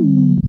Woo!